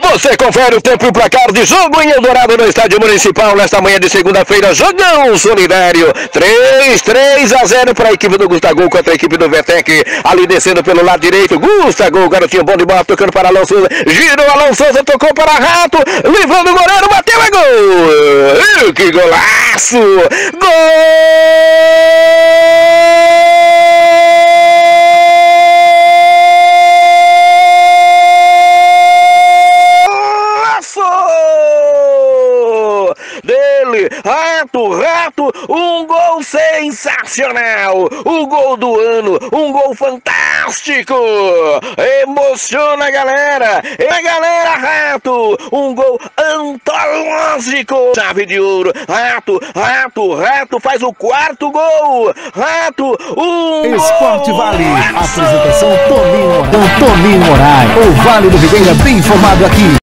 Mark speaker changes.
Speaker 1: Você confere o tempo e o placar de jogo em Eldorado no Estádio Municipal nesta manhã de segunda-feira. Jogão solidário. 3, 3 a 0 para a equipe do Gustavo contra a equipe do Vetec. Ali descendo pelo lado direito. Gustavo, garotinho bom de bola, tocando para Alonso. Girou, Alonso tocou para Rato. Livrando o goleiro, bateu, é gol. Que golaço! Gol! Dele, Rato, Rato, um gol sensacional, o gol do ano, um gol fantástico, emociona a galera, e a galera, Rato, um gol antológico, chave de ouro, Rato, Rato, Rato faz o quarto gol, Rato, um
Speaker 2: Esporte
Speaker 1: gol,
Speaker 2: Vale, apresentação Toninho Moraes, Toninho Moraes, o Vale do Ribeira bem informado aqui.